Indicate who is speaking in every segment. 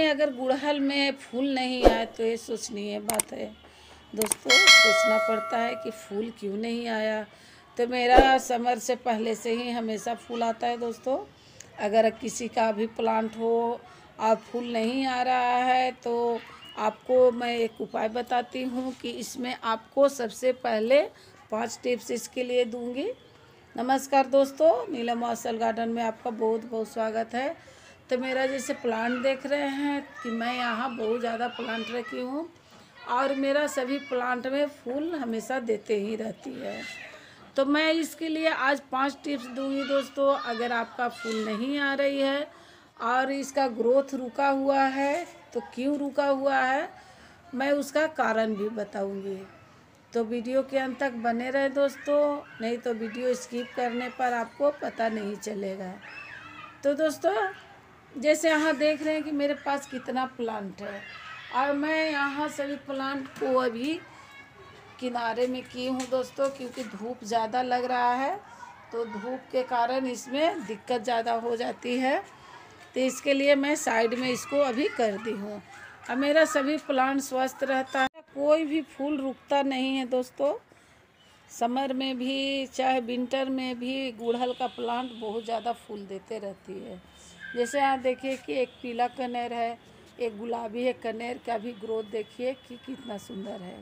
Speaker 1: में अगर गुड़हल में फूल नहीं आए तो ये सोचनीय बात है। दोस्तों, सोचना पड़ता है कि फूल क्यों नहीं आया। तो मेरा समर से पहले से ही हमेशा फूल आता है दोस्तों। अगर किसी का भी प्लांट हो और फूल नहीं आ रहा है तो आपको मैं एक उपाय बताती हूँ कि इसमें आपको सबसे पहले पाँच टिप्स इसके लिए दूँगी। नमस्कार दोस्तों, नीलम मौसल गार्डन में आपका बहुत बहुत स्वागत है। तो मेरा जैसे प्लांट देख रहे हैं कि मैं यहाँ बहुत ज़्यादा प्लांट रखी हूँ और मेरा सभी प्लांट में फूल हमेशा देते ही रहती है। तो मैं इसके लिए आज पाँच टिप्स दूँगी दोस्तों, अगर आपका फूल नहीं आ रही है और इसका ग्रोथ रुका हुआ है तो क्यों रुका हुआ है, मैं उसका कारण भी बताऊँगी। तो वीडियो के अंत तक बने रहे दोस्तों, नहीं तो वीडियो स्किप करने पर आपको पता नहीं चलेगा। तो दोस्तों जैसे यहाँ देख रहे हैं कि मेरे पास कितना प्लांट है। और मैं यहाँ सभी प्लांट को अभी किनारे में की हूँ दोस्तों, क्योंकि धूप ज़्यादा लग रहा है तो धूप के कारण इसमें दिक्कत ज़्यादा हो जाती है। तो इसके लिए मैं साइड में इसको अभी कर दी हूँ। अब मेरा सभी प्लांट स्वस्थ रहता है। कोई भी फूल रुकता नहीं है दोस्तों। समर में भी, चाहे विंटर में भी गुड़हल का प्लांट बहुत ज़्यादा फूल देते रहती है। जैसे यहाँ देखिए कि एक पीला कनेर है, एक गुलाबी है कनेर का भी ग्रोथ देखिए कि कितना सुंदर है।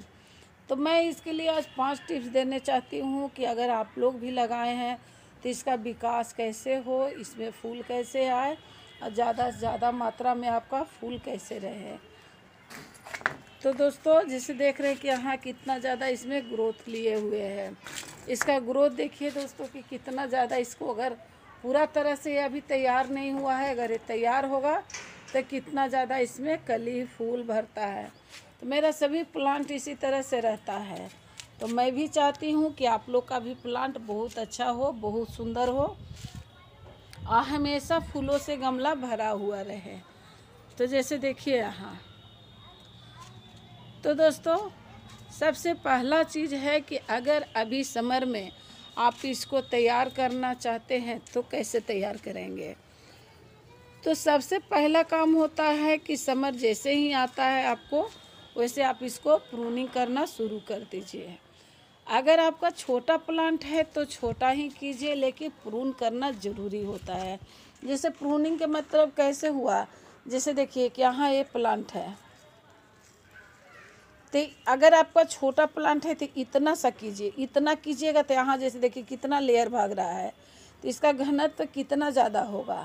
Speaker 1: तो मैं इसके लिए आज पाँच टिप्स देने चाहती हूँ कि अगर आप लोग भी लगाए हैं तो इसका विकास कैसे हो, इसमें फूल कैसे आए और ज़्यादा से ज़्यादा मात्रा में आपका फूल कैसे रहे। तो दोस्तों, जैसे देख रहे हैं कि यहाँ कितना ज़्यादा इसमें ग्रोथ लिए हुए हैं। इसका ग्रोथ देखिए दोस्तों कि कितना ज़्यादा इसको अगर पूरा तरह से अभी तैयार नहीं हुआ है। अगर ये तैयार होगा तो कितना ज़्यादा इसमें कली फूल भरता है। तो मेरा सभी प्लांट इसी तरह से रहता है। तो मैं भी चाहती हूँ कि आप लोग का भी प्लांट बहुत अच्छा हो, बहुत सुंदर हो। और हमेशा फूलों से गमला भरा हुआ रहे। तो जैसे देखिए यहाँ। तो दोस्तों, सबसे पहला चीज़ है कि अगर अभी समर में आप इसको तैयार करना चाहते हैं तो कैसे तैयार करेंगे? तो सबसे पहला काम होता है कि समर जैसे ही आता है आपको, वैसे आप इसको प्रूनिंग करना शुरू कर दीजिए। अगर आपका छोटा प्लांट है तो छोटा ही कीजिए, लेकिन प्रून करना ज़रूरी होता है। जैसे प्रूनिंग के मतलब कैसे हुआ? जैसे देखिए कि यहाँ ये प्लांट है। तो अगर आपका छोटा प्लांट है तो इतना सा कीजिए, इतना कीजिएगा तो यहाँ जैसे देखिए कितना लेयर भाग रहा है तो इसका घनत्व तो कितना ज़्यादा होगा।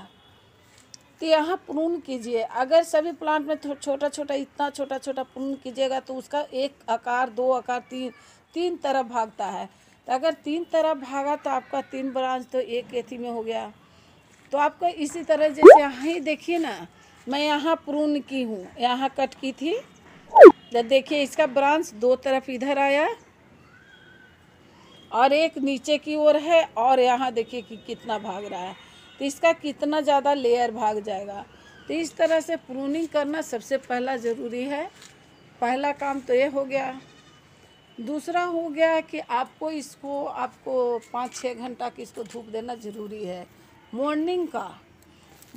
Speaker 1: तो यहाँ प्रून कीजिए, अगर सभी प्लांट में छोटा छोटा इतना छोटा छोटा प्रून कीजिएगा तो उसका एक आकार, दो आकार, तीन तीन तरफ़ भागता है। तो अगर तीन तरफ़ भागा तो आपका तीन ब्रांच तो एक एथी में हो गया। तो आपको इसी तरह जैसे यहाँ ही देखिए ना, मैं यहाँ प्रून की हूँ, यहाँ कट की थी। देखिए, इसका ब्रांच दो तरफ़ इधर आया और एक नीचे की ओर है और यहाँ देखिए कि कितना भाग रहा है। तो इसका कितना ज़्यादा लेयर भाग जाएगा। तो इस तरह से प्रूनिंग करना सबसे पहला ज़रूरी है। पहला काम तो ये हो गया। दूसरा हो गया कि आपको इसको, आपको पाँच छः घंटा की इसको धूप देना ज़रूरी है। मॉर्निंग का।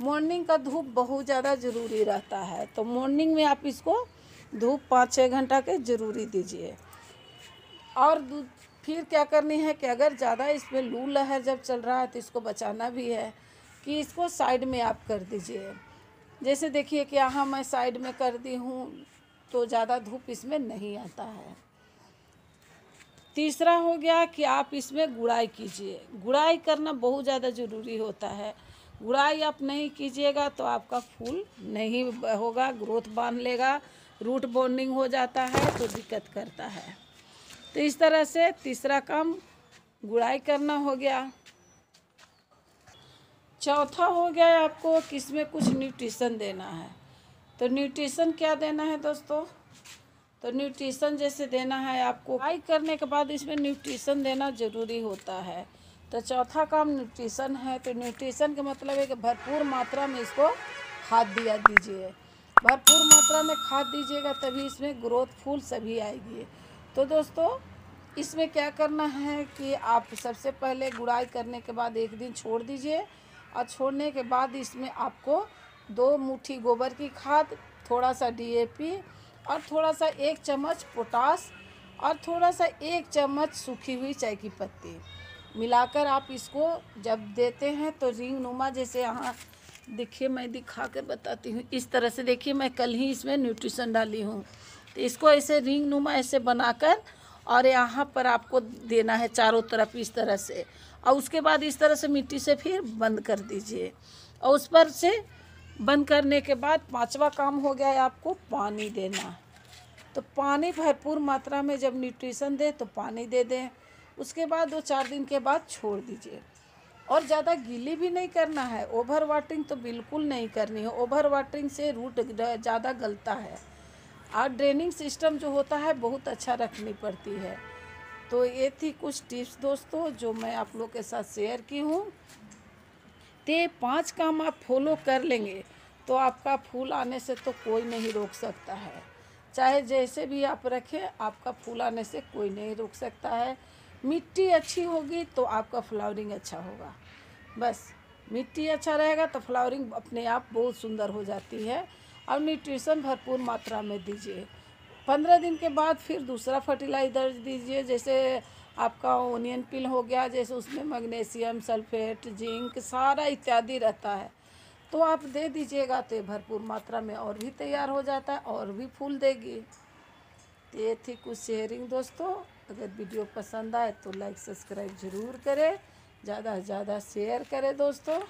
Speaker 1: मॉर्निंग का धूप बहुत ज़्यादा ज़रूरी रहता है। तो मॉर्निंग में आप इसको धूप पाँच छः घंटा के ज़रूरी दीजिए। और फिर क्या करनी है कि अगर ज़्यादा इसमें लू लहर जब चल रहा है तो इसको बचाना भी है कि इसको साइड में आप कर दीजिए। जैसे देखिए कि यहाँ मैं साइड में कर दी हूँ तो ज़्यादा धूप इसमें नहीं आता है। तीसरा हो गया कि आप इसमें गुड़ाई कीजिए। गुड़ाई करना बहुत ज़्यादा ज़रूरी होता है। गुड़ाई आप नहीं कीजिएगा तो आपका फूल नहीं होगा, ग्रोथ बाँध लेगा। रूट बॉन्डिंग हो जाता है तो दिक्कत करता है। तो इस तरह से तीसरा काम गुड़ाई करना हो गया। चौथा हो गया आपको किसमें कुछ न्यूट्रिशन देना है। तो न्यूट्रिशन क्या देना है दोस्तों? तो न्यूट्रिशन जैसे देना है आपको। गुड़ाई करने के बाद इसमें न्यूट्रिशन देना ज़रूरी होता है। तो चौथा काम न्यूट्रिशन है। तो न्यूट्रिशन का मतलब है कि भरपूर मात्रा में इसको खाद दिया दीजिए। भरपूर मात्रा में खाद दीजिएगा तभी इसमें ग्रोथ फूल सभी आएगी। तो दोस्तों, इसमें क्या करना है कि आप सबसे पहले गुड़ाई करने के बाद एक दिन छोड़ दीजिए और छोड़ने के बाद इसमें आपको दो मुट्ठी गोबर की खाद, थोड़ा सा डीएपी और थोड़ा सा एक चम्मच पोटास और थोड़ा सा एक चम्मच सूखी हुई चाय की पत्ती। मिलाकर आप इसको जब देते हैं तो रिंग नुमा जैसे यहाँ देखिए, मैं दिखा कर बताती हूँ। इस तरह से देखिए, मैं कल ही इसमें न्यूट्रिशन डाली हूँ। तो इसको ऐसे रिंग नुमा ऐसे बनाकर और यहाँ पर आपको देना है चारों तरफ़ इस तरह से। और उसके बाद इस तरह से मिट्टी से फिर बंद कर दीजिए। और उस पर से बंद करने के बाद पांचवा काम हो गया है आपको पानी देना। तो पानी भरपूर मात्रा में जब न्यूट्रिशन दे तो पानी दे दें। उसके बाद दो चार दिन के बाद छोड़ दीजिए। और ज़्यादा गीली भी नहीं करना है। ओवर वाटरिंग तो बिल्कुल नहीं करनी है। ओवर वाटरिंग से रूट ज़्यादा गलता है। और ड्रेनिंग सिस्टम जो होता है, बहुत अच्छा रखनी पड़ती है। तो ये थी कुछ टिप्स दोस्तों, जो मैं आप लोग के साथ शेयर की हूँ। ते पाँच काम आप फॉलो कर लेंगे तो आपका फूल आने से तो कोई नहीं रोक सकता है। चाहे जैसे भी आप रखें, आपका फूल आने से कोई नहीं रोक सकता है। मिट्टी अच्छी होगी तो आपका फ्लावरिंग अच्छा होगा। बस, मिट्टी अच्छा रहेगा तो फ्लावरिंग अपने आप बहुत सुंदर हो जाती है। और न्यूट्रिशन भरपूर मात्रा में दीजिए। पंद्रह दिन के बाद फिर दूसरा फर्टिलाइज़र दीजिए, जैसे आपका ओनियन पिल हो गया, जैसे उसमें मैग्नीशियम, सल्फेट, जिंक सारा इत्यादि रहता है। तो आप दे दीजिएगा तो भरपूर मात्रा में और भी तैयार हो जाता है और भी फूल देगी। ये थी कुछ शेयरिंग दोस्तों। अगर वीडियो पसंद आए तो लाइक, सब्सक्राइब ज़रूर करें, ज़्यादा से ज़्यादा शेयर करें दोस्तों।